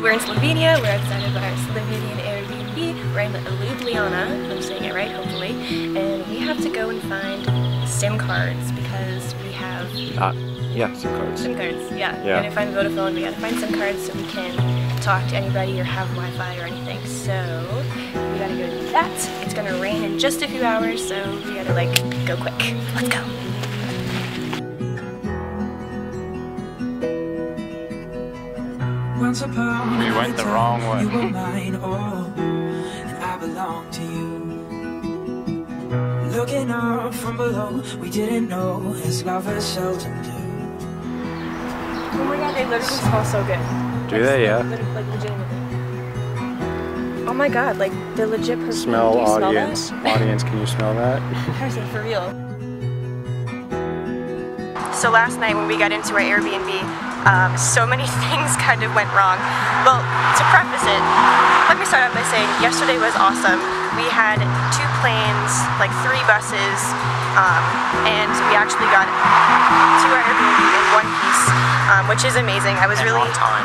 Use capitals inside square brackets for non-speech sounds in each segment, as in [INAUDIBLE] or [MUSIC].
we're in Slovenia. We're outside of our Slovenian Airbnb. We're in Ljubljana, I'm saying it right, hopefully. And we have to go and find SIM cards because we have... Uh, yeah, SIM cards. SIM cards, yeah. yeah. We gotta find Vodafone, we gotta find SIM cards so we can talk to anybody or have Wi-Fi or anything. So, we gotta go do that. It's gonna rain in just a few hours, so we gotta like, go quick. Let's go. We went the wrong way. You were mine, oh, and I belong to you. Looking up from below, we didn't know as lovers seldom do. Oh my god, they literally smell so good. Do they? Yeah. Like, like legitimately. Oh my god, like they're legit perfume. Smell Do you smell audience. audience, can you smell that? [LAUGHS] Harrison, for real. So last night when we got into our Airbnb, um, so many [LAUGHS] things kind of went wrong. Well, to preface it, let me start out by saying yesterday was awesome. We had two planes, like three buses, um, and we actually got to our Airbnb in one piece, um, which is amazing. I was really on time.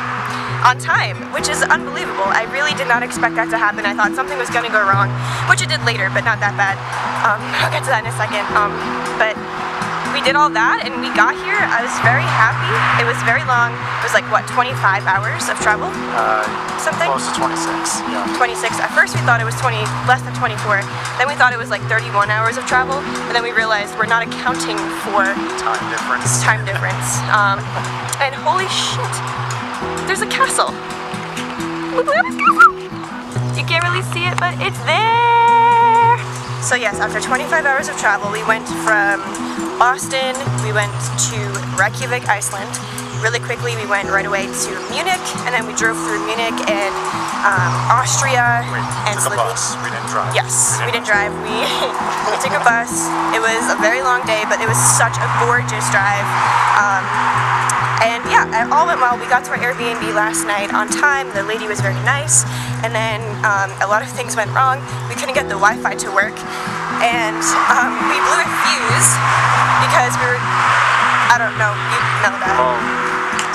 on time, which is unbelievable. I really did not expect that to happen. I thought something was going to go wrong, which it did later, but not that bad. Um, [LAUGHS] I'll get to that in a second. Um, but we did all that and we got here. I was very happy. It was very long. It was like, what, 25 hours of travel? Uh, Something? close to 26. Yeah. 26. At first we thought it was 20, less than 24. Then we thought it was like 31 hours of travel. And then we realized we're not accounting for Time difference. time difference. Um, and holy shit, there's a castle. You can't really see it, but it's there. So yes, after 25 hours of travel, we went from Boston, we went to Reykjavik, Iceland. Really quickly, we went right away to Munich, and then we drove through Munich and um, Austria Wait, and took a bus. We didn't drive. Yes, we didn't drive. We, [LAUGHS] we took a bus. It was a very long day, but it was such a gorgeous drive. Um, and yeah, it all went well. We got to our Airbnb last night on time. The lady was very nice. And then um, a lot of things went wrong. We couldn't get the Wi-Fi to work. And um, we blew a fuse because we were, I don't know, you know that. Well,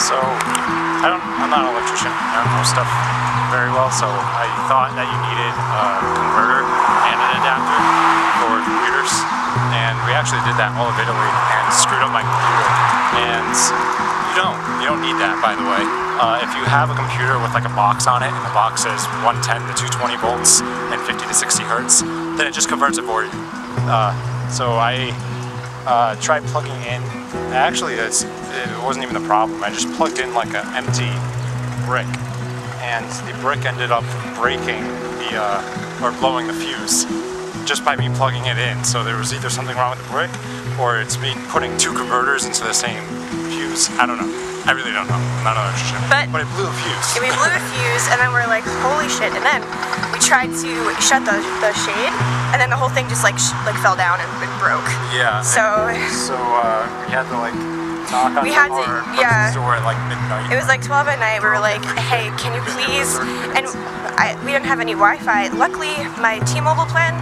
so I don't. I'm not an electrician. I don't know stuff very well. So I thought that you needed a converter and an adapter for computers, and we actually did that all of Italy and screwed up my computer. And you don't. You don't need that, by the way. Uh, if you have a computer with like a box on it, and the box says 110 to 220 volts and 50 to 60 hertz, then it just converts it for you. Uh, so I uh, tried plugging in. Actually, it wasn't even the problem. I just plugged in like an empty brick, and the brick ended up breaking the uh, or blowing the fuse just by me plugging it in. So there was either something wrong with the brick, or it's me putting two converters into the same fuse. I don't know. I really don't know. I'm not an electrician. But- but it blew a fuse. And we blew a [LAUGHS] fuse, and then we're like, holy shit! And then we tried to shut the, the shade, and then the whole thing just like sh- like fell down and, and broke. yeah. So So uh, we had to like knock on We the had to- yeah. person's door at like midnight. It was like 12 at night. We were like, hey, can you please? And I, we didn't have any Wi Fi. Luckily, my T Mobile plan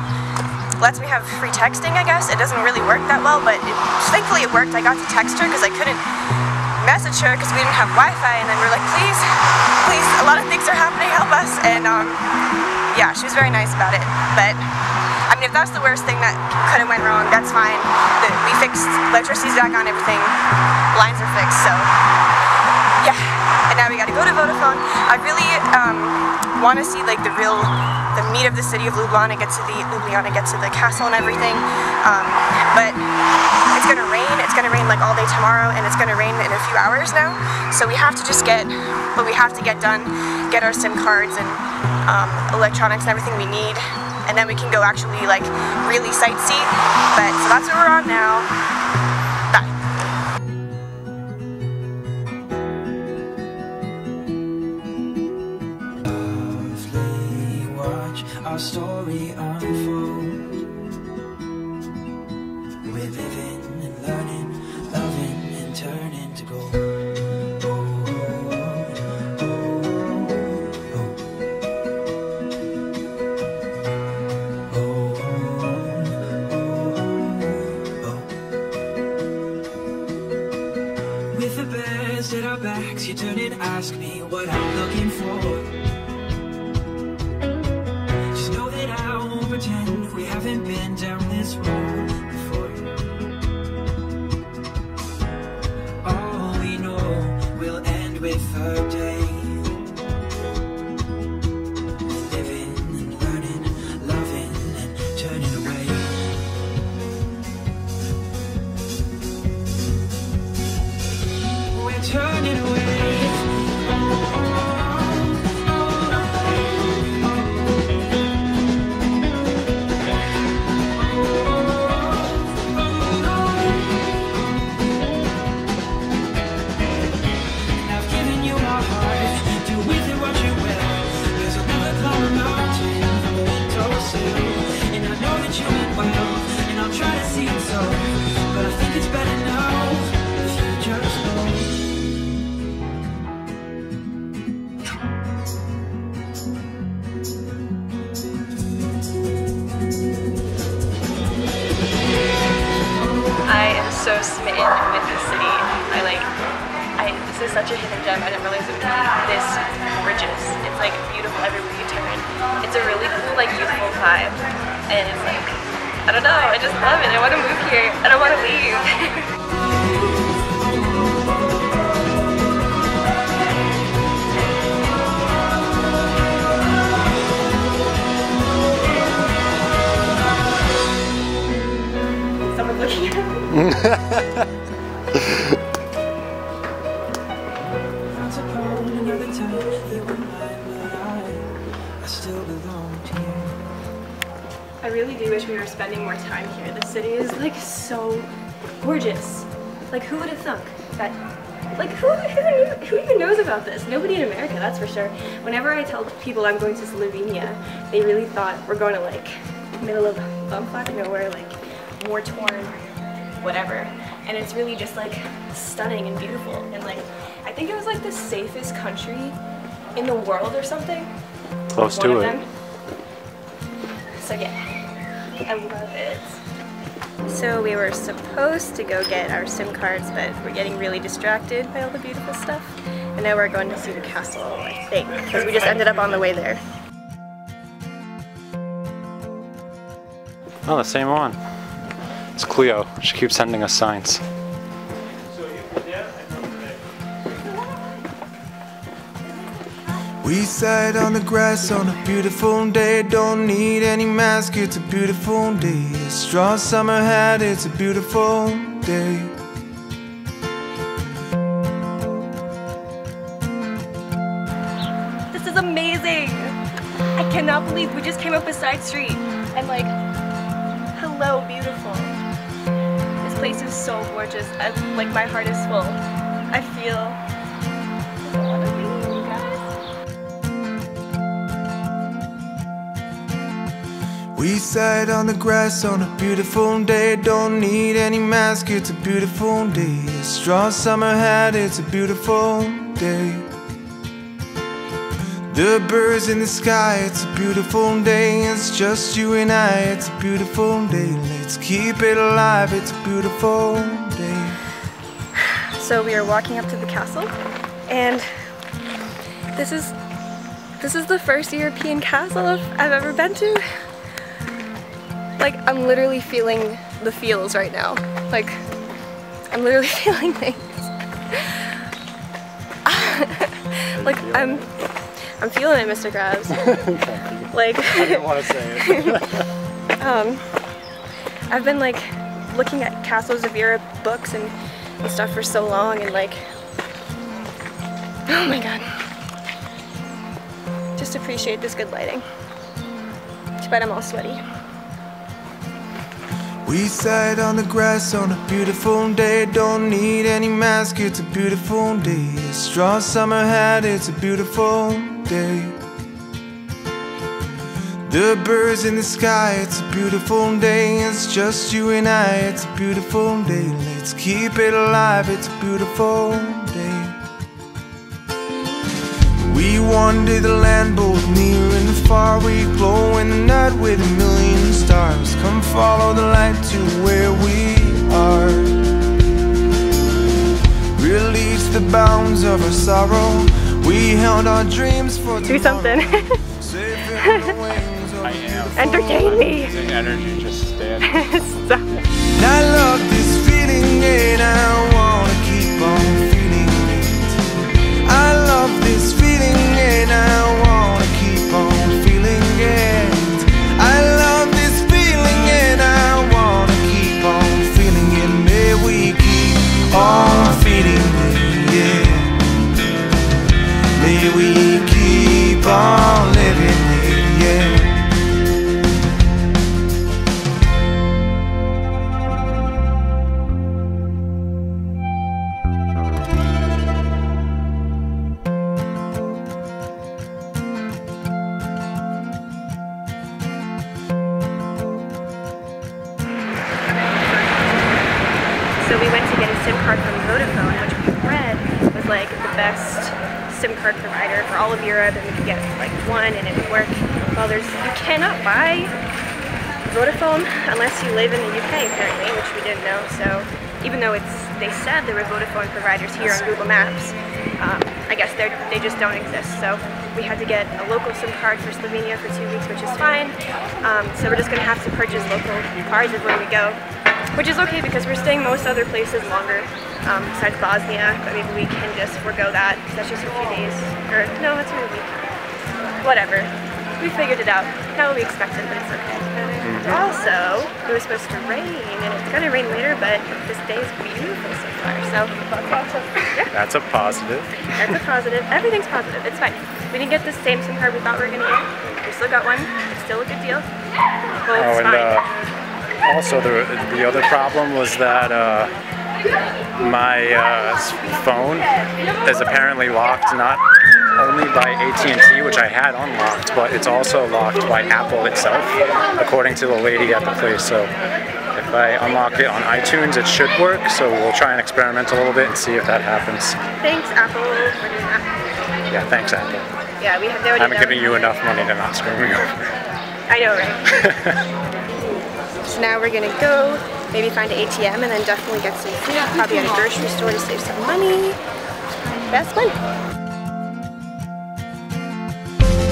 lets me have free texting, I guess. It doesn't really work that well, but it, thankfully it worked. I got to text her because I couldn't message her because we didn't have Wi Fi. And then we were like, please, please, a lot of things are happening, help us. And um, yeah, she was very nice about it. But I mean, if that's the worst thing that could have went wrong, that's fine. The, we fixed electricity's back on, everything. Lines are fixed, so yeah, and now we gotta go to Vodafone. I really um, want to see like the real, the meat of the city of Ljubljana, get to the Ljubljana, get to the castle and everything. Um, but it's gonna rain. It's gonna rain like all day tomorrow, and it's gonna rain in a few hours now. So we have to just get what we have to get done, get our SIM cards and um, electronics and everything we need, and then we can go actually like really sightsee. But so that's what we're on now. What I'm looking so smitten with the city. I like, I this is such a hidden gem. I didn't realize it would be this gorgeous. It's like beautiful everywhere you turn. It's a really cool, like youthful vibe, and it's like, I don't know. I just love it. I want to move here. I don't want to leave. [LAUGHS] time here. The city is like so gorgeous. Like who would have thunk that? Like who who, who even knows about this? Nobody in America, that's for sure. Whenever I tell people I'm going to Slovenia, they really thought we're going to like middle of bumfuck nowhere, like war torn, whatever. And it's really just like stunning and beautiful. And like I think it was like the safest country in the world or something. Oh, Close One to it. them. So yeah, I love it. So we were supposed to go get our SIM cards, but we're getting really distracted by all the beautiful stuff. And now we're going to see the castle, I think, because we just ended up on the way there. Oh, the same one. It's Cleo. She keeps sending us signs. We sat on the grass on a beautiful day. Don't need any mask, it's a beautiful day. Straw summer hat, it's a beautiful day. This is amazing! I cannot believe we just came up a side street and like, hello, beautiful. This place is so gorgeous. I, like my heart is full. I feel. We sat on the grass on a beautiful day. Don't need any mask, it's a beautiful day. A straw summer hat, it's a beautiful day. The birds in the sky, it's a beautiful day. It's just you and I, it's a beautiful day. Let's keep it alive, it's a beautiful day. So we are walking up to the castle, and this is this is the first European castle I've, I've ever been to. Like I'm literally feeling the feels right now. Like I'm literally [LAUGHS] feeling things. [LAUGHS] like I'm I'm feeling it, Mr. Krabs. [LAUGHS] like I didn't want to say it. um, I've been like looking at Castles of Europe books and, and stuff for so long and like, [SIGHS] oh my god. Just appreciate this good lighting. Too bad I'm all sweaty. We sat on the grass on a beautiful day. Don't need any mask, it's a beautiful day. A straw summer hat, it's a beautiful day. The birds in the sky, it's a beautiful day. It's just you and I, it's a beautiful day. Let's keep it alive, it's a beautiful We wander the land both near and far. We glow in the night with a million stars. Come follow the light to where we are. Release the bounds of our sorrow. We held our dreams for Do tomorrow. something. [LAUGHS] Safe in the wings of I am. Entertain me. Losing energy just standing. [LAUGHS] Stop. I love this feeling and I So we went to get a SIM card from Vodafone, which we read was like the best SIM card provider for all of Europe, and we could get like one and it would work. Well, there's you cannot buy Vodafone unless you live in the UK apparently, which we didn't know. So even though it's they said there were Vodafone providers here on Google Maps, um, I guess they they just don't exist. So we had to get a local SIM card for Slovenia for two weeks, which is fine. Um, so we're just gonna have to purchase local cards everywhere we go, which is okay because we're staying most other places longer. Um, besides Bosnia, but maybe we can just forego that because that's just a few days. Or no, it's a week. Whatever. We figured it out. Not what we expected, but it's okay. Also, it was supposed to rain, and it's gonna rain later, but this day is beautiful so far. So yeah, That's a positive. that's a positive. Everything's positive. It's fine. We didn't get the same SIM card we thought we were gonna get. We still got one. It's still a good deal. Well, Oh, it's and fine. uh, also the the other problem was that uh, my uh, phone is apparently locked not only by AT&T, which I had unlocked, but it's also locked by Apple itself, according to the lady at the place. So if I unlock it on iTunes, it should work. So we'll try and experiment a little bit and see if that happens. Thanks, Apple, for. Yeah, thanks, Apple. Yeah, we have no I idea. haven't given you enough money to not screw me over. I know, right? [LAUGHS] so now we're gonna go, maybe find an ATM, and then definitely get some food, probably at a grocery store to save some money. That's fun.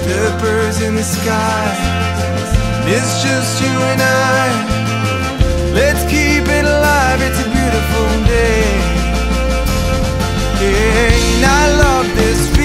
The birds in the sky. It's just you and I. Let's keep it alive. It's a beautiful day. Yeah, and I love this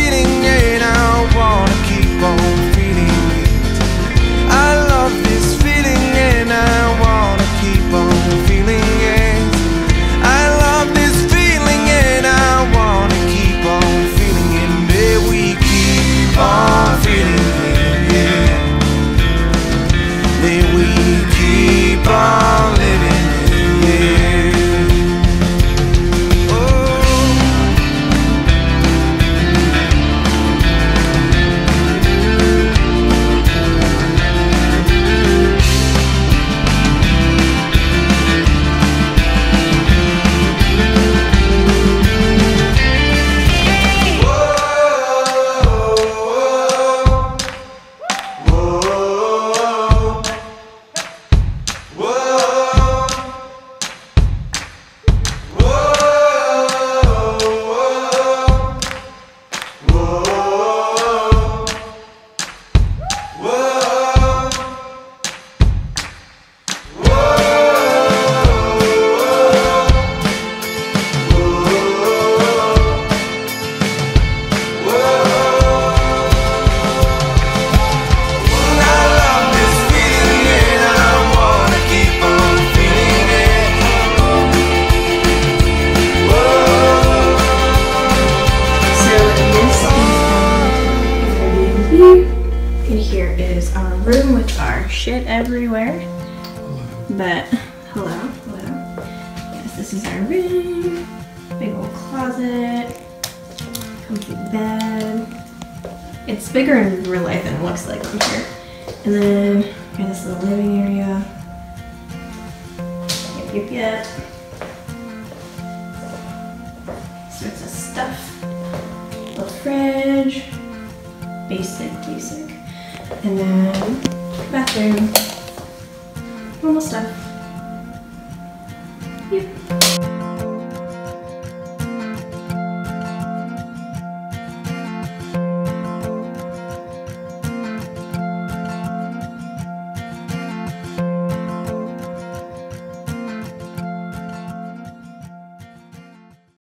here is our room with our shit everywhere. But hello, hello. Yes, this is our room. Big old closet. Comfy bed. It's bigger in real life than it looks like on here. And then have this little living area. Yep, yep, yep. Sorts of stuff little fridge, basic, basic, and then bathroom, normal stuff.